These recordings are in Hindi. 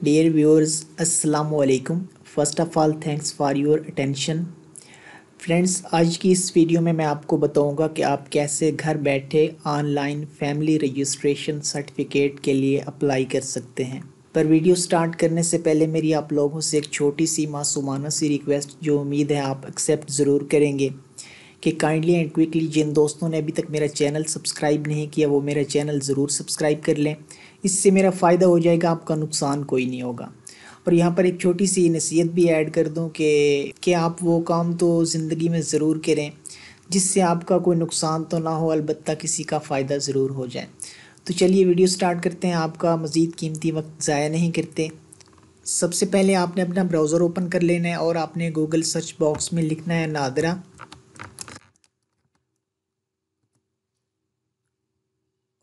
Dear viewers, Assalamu alaikum. First of all, thanks for your attention. Friends आज की इस वीडियो में मैं आपको बताऊँगा कि आप कैसे घर बैठे ऑनलाइन फैमिली रजिस्ट्रेशन सर्टिफिकेट के लिए अप्लाई कर सकते हैं पर वीडियो स्टार्ट करने से पहले मेरी आप लोगों से एक छोटी सी मासूमाना सी रिक्वेस्ट जो उम्मीद है आप एक्सेप्ट ज़रूर करेंगे कि काइंडली एंड क्विकली जिन दोस्तों ने अभी तक मेरा चैनल सब्सक्राइब नहीं किया वो मेरा चैनल ज़रूर सब्सक्राइब कर लें इससे मेरा फ़ायदा हो जाएगा, आपका नुकसान कोई नहीं होगा। और यहाँ पर एक छोटी सी नसीहत भी ऐड कर दूँ कि कि आप वो काम तो ज़िंदगी में ज़रूर करें, जिससे आपका कोई नुकसान तो ना हो अलबत् किसी का फ़ायदा ज़रूर हो जाए। तो चलिए वीडियो स्टार्ट करते हैं। आपका मज़ीद कीमती वक्त ज़ाया नहीं करते। सबसे पहले आपने अपना ब्राउज़र ओपन कर लेना है और आपने गूगल सर्च बॉक्स में लिखना है नादरा।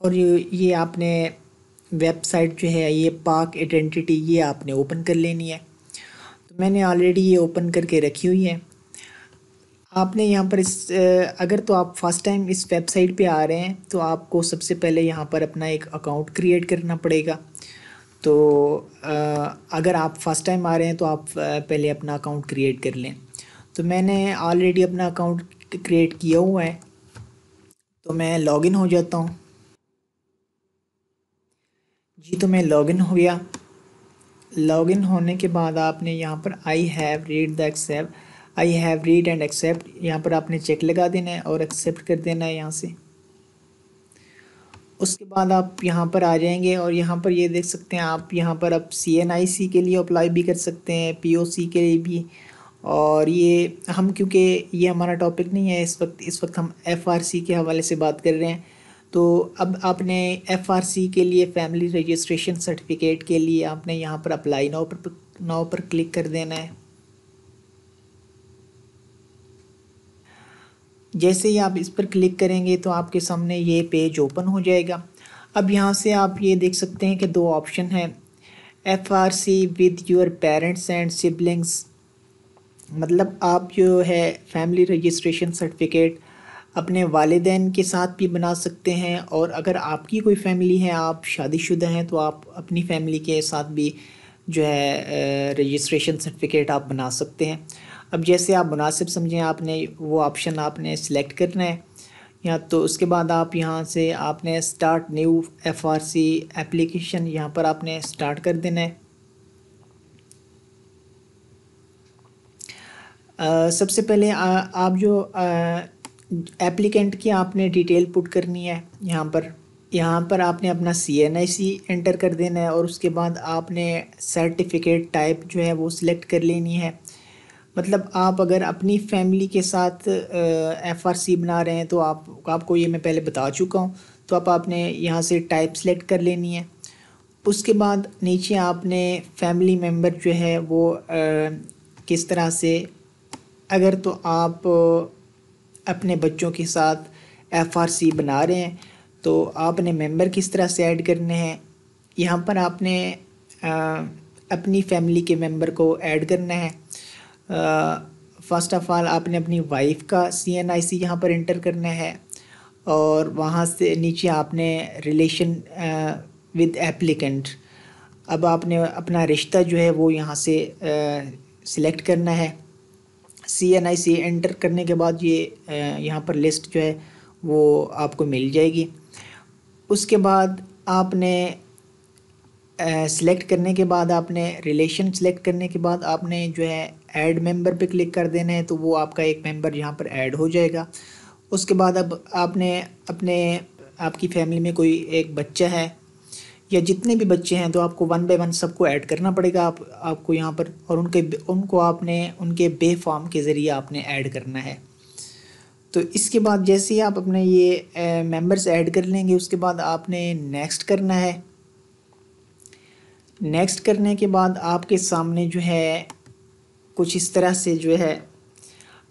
और ये ये आपने वेबसाइट जो है, ये पाक आइडेंटिटी ये आपने ओपन कर लेनी है। तो मैंने ऑलरेडी ये ओपन करके रखी हुई है। आपने यहाँ पर इस अगर तो आप फ़र्स्ट टाइम इस वेबसाइट पे आ रहे हैं तो आपको सबसे पहले यहाँ पर अपना एक अकाउंट क्रिएट करना पड़ेगा। तो अगर आप फ़र्स्ट टाइम आ रहे हैं तो आप पहले अपना अकाउंट क्रिएट कर लें। तो मैंने ऑलरेडी अपना अकाउंट क्रिएट किया हुआ है। तो मैं लॉगिन हो जाता हूँ। जी तो मैं लॉगिन हो गया। लॉगिन होने के बाद आपने यहाँ पर I have read the accept I have read and accept यहाँ पर आपने चेक लगा देना है और एक्सेप्ट कर देना है यहाँ से। उसके बाद आप यहाँ पर आ जाएँगे और यहाँ पर ये यह देख सकते हैं आप यहाँ पर अब सी एन आई सी के लिए अप्लाई भी कर सकते हैं पी ओ सी के लिए भी। और ये हम क्योंकि ये हमारा टॉपिक नहीं है, इस वक्त इस वक्त हम एफ़ आर सी के हवाले से बात कर रहे हैं। तो अब आपने एफ़ आर सी के लिए फैमिली रजिस्ट्रेशन सर्टिफिकेट के लिए आपने यहाँ पर अप्लाई नाउ पर नाउ पर क्लिक कर देना है। जैसे ही आप इस पर क्लिक करेंगे तो आपके सामने ये पेज ओपन हो जाएगा। अब यहाँ से आप ये देख सकते हैं कि दो ऑप्शन हैं। F R C with your parents and siblings मतलब आप जो है फैमिली रजिस्ट्रेशन सर्टिफिकेट अपने वालदेन के साथ भी बना सकते हैं। और अगर आपकी कोई फ़ैमिली है आप शादीशुदा हैं तो आप अपनी फ़ैमिली के साथ भी जो है रजिस्ट्रेशन सर्टिफिकेट आप बना सकते हैं। अब जैसे आप मुनासिब समझें आपने वो ऑप्शन आपने सेलेक्ट करना है या तो उसके बाद आप यहाँ से आपने start new F R C application यहाँ पर आपने स्टार्ट कर देना है। आ, सबसे पहले आ, आप जो आ, एप्लीकेंट की आपने डिटेल पुट करनी है यहाँ पर। यहाँ पर आपने अपना सी एन आई सी एंटर कर देना है और उसके बाद आपने सर्टिफिकेट टाइप जो है वो सिलेक्ट कर लेनी है। मतलब आप अगर अपनी फैमिली के साथ एफ़ आर सी बना रहे हैं तो आप आपको ये मैं पहले बता चुका हूँ। तो आप आपने यहाँ से टाइप सेलेक्ट कर लेनी है। उसके बाद नीचे आपने फैमिली मेंबर जो है वो आ, किस तरह से अगर तो आप अपने बच्चों के साथ एफ़ आर सी बना रहे हैं। तो आपने मेंबर किस तरह से ऐड करने हैं? यहाँ पर आपने आ, अपनी फैमिली के मेंबर को ऐड करना है। फ़र्स्ट ऑफ़ ऑल आपने अपनी वाइफ का सी एन आई सी यहाँ पर इंटर करना है और वहाँ से नीचे आपने रिलेशन विद एप्लीकेंट। अब आपने अपना रिश्ता जो है वो यहाँ से सिलेक्ट करना है। सी एन आई सी एंटर करने के बाद ये यहाँ पर लिस्ट जो है, वो आपको मिल जाएगी। उसके बाद आपने सिलेक्ट करने के बाद आपने रिलेशन सेलेक्ट करने के बाद आपने जो है ऐड मेंबर पे क्लिक कर देना है तो वो आपका एक मेंबर यहाँ पर ऐड हो जाएगा। उसके बाद अब आपने अपने, आपकी फैमिली में कोई एक बच्चा है या जितने भी बच्चे हैं तो आपको वन बाय वन सबको ऐड करना पड़ेगा आप, आपको यहाँ पर और उनके, उनको आपने, उनके बे फॉर्म के ज़रिए आपने ऐड करना है। तो इसके बाद जैसे ही आप अपने ये मेंबर्स ऐड कर लेंगे, उसके बाद आपने नेक्स्ट करना है। नेक्स्ट करने के बाद आपके सामने जो है, कुछ इस तरह से जो है,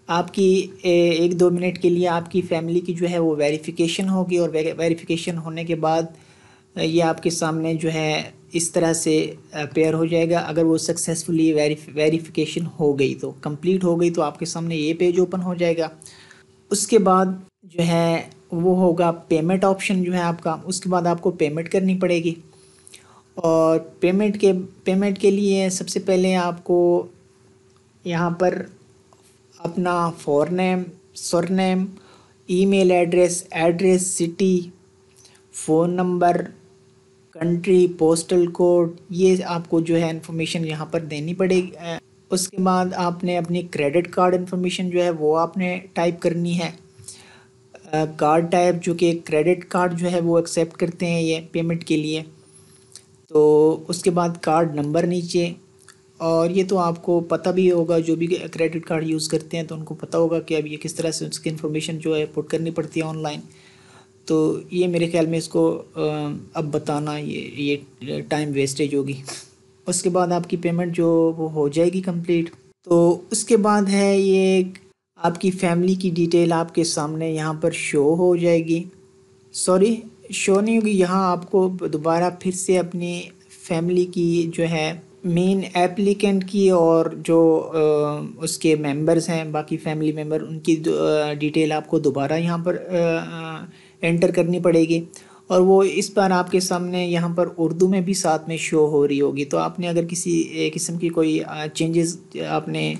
आपकी एक दो मिनट के लिए आपकी फ़ैमिली की जो है वो वेरिफिकेशन होगी और वेरिफिकेशन होने के बाद ये आपके सामने जो है इस तरह से पेयर हो जाएगा। अगर वो सक्सेसफुली वेरिफिकेशन हो गई तो कंप्लीट हो गई तो आपके सामने ये पेज ओपन हो जाएगा। उसके बाद जो है वो होगा पेमेंट ऑप्शन जो है आपका। उसके बाद आपको पेमेंट करनी पड़ेगी। और पेमेंट के पेमेंट के लिए सबसे पहले आपको यहाँ पर अपना forename surname email address address city phone number country postal code ये आपको जो है इन्फॉर्मेशन यहाँ पर देनी पड़ेगी। उसके बाद आपने अपनी क्रेडिट कार्ड इन्फॉर्मेशन जो है वो आपने टाइप करनी है। कार्ड टाइप जो कि क्रेडिट कार्ड जो है वो एक्सेप्ट करते हैं ये पेमेंट के लिए। तो उसके बाद कार्ड नंबर नीचे, और ये तो आपको पता भी होगा, जो भी क्रेडिट कार्ड यूज़ करते हैं तो उनको पता होगा कि अब ये किस तरह से उसकी इन्फॉर्मेशन जो है पुट करनी पड़ती है ऑनलाइन तो ये मेरे ख्याल में इसको अब बताना ये ये टाइम वेस्टेज होगी। उसके बाद आपकी पेमेंट जो वो हो जाएगी कंप्लीट तो उसके बाद है ये आपकी फैमिली की डिटेल आपके सामने यहाँ पर शो हो जाएगी। सॉरी शो नहीं होगी यहाँ आपको दोबारा फिर से अपनी फैमिली की जो है मेन एप्लीकेंट की और जो आ, उसके मेंबर्स हैं बाकी फैमिली मेंबर उनकी डिटेल आपको दोबारा यहाँ पर आ, एंटर करनी पड़ेगी। और वो इस बार आपके सामने यहाँ पर उर्दू में भी साथ में शो हो रही होगी। तो आपने अगर किसी किस्म की कोई चेंजेस आपने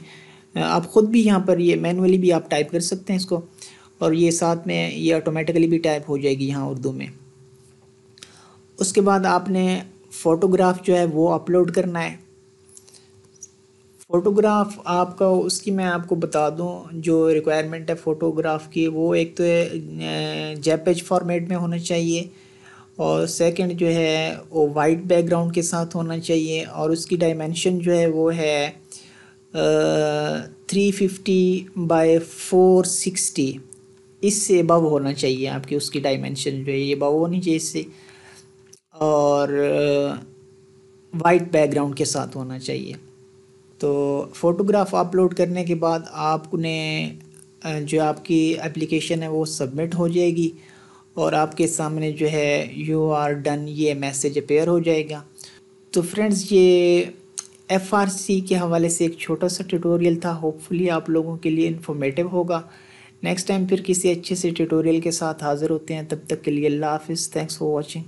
आप ख़ुद भी यहाँ पर ये मैनुअली भी आप टाइप कर सकते हैं इसको। और ये साथ में ये ऑटोमेटिकली भी टाइप हो जाएगी यहाँ उर्दू में। उसके बाद आपने फ़ोटोग्राफ जो है वो अपलोड करना है। फ़ोटोग्राफ आपका, उसकी मैं आपको बता दूँ, जो रिक्वायरमेंट है फ़ोटोग्राफ की, वो एक तो जेपेज फॉर्मेट में होना चाहिए और सेकंड जो है, वो वाइट बैकग्राउंड के साथ होना चाहिए और उसकी डायमेंशन जो है, वो है three fifty by four sixty इससे अबव होना चाहिए आपकी उसकी डायमेंशन जो है, ये अबव होनी चाहिए इससे। और वाइट बैकग्राउंड के साथ होना चाहिए। तो फ़ोटोग्राफ अपलोड करने के बाद आपने जो आपकी एप्लीकेशन है वो सबमिट हो जाएगी और आपके सामने जो है यू आर डन ये मैसेज अपेयर हो जाएगा। तो फ्रेंड्स ये एफ़ आर सी के हवाले से एक छोटा सा ट्यूटोरियल था। होपफुली आप लोगों के लिए इन्फॉर्मेटिव होगा। नेक्स्ट टाइम फिर किसी अच्छे से ट्यूटोरियल के साथ हाज़िर होते हैं। तब तक के लिए अल्लाह हाफिज़। Thanks for watching